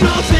No.